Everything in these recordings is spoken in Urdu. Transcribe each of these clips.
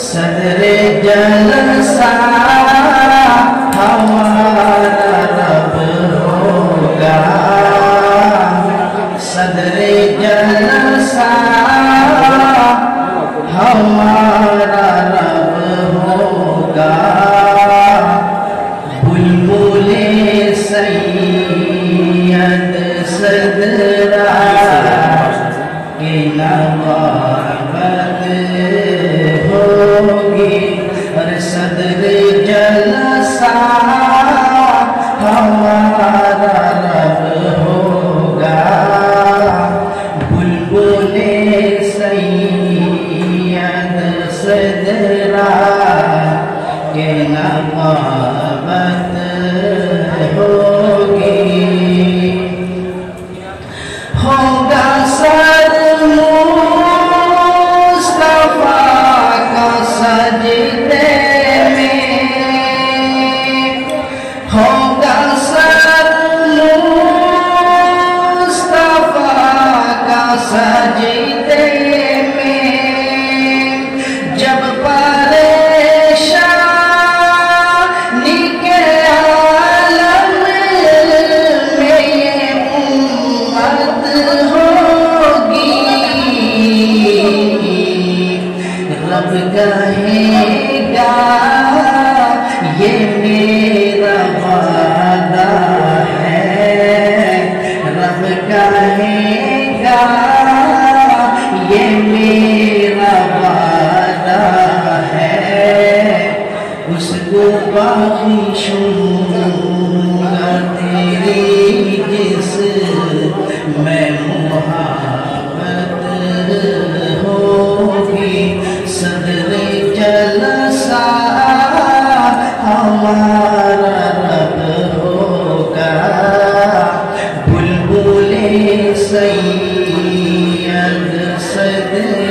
صدر جلسہ ہمارا رب ہوگا صدر جلسہ Oh God. یہ میرا وعدہ ہے۔ رب کہے گا، یہ میرا وعدہ ہے۔ اس کو بخشوں گا تیری جس میں؟ محبت سید صدر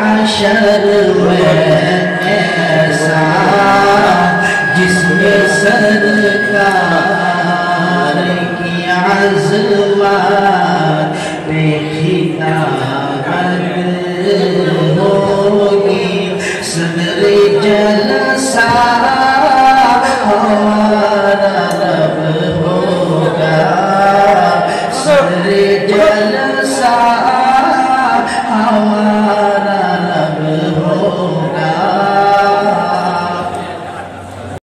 حشر میں ایسا جس میں سرکار کی عظمت پہ خطابت